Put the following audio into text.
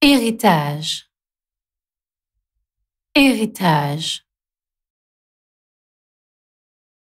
héritage, héritage.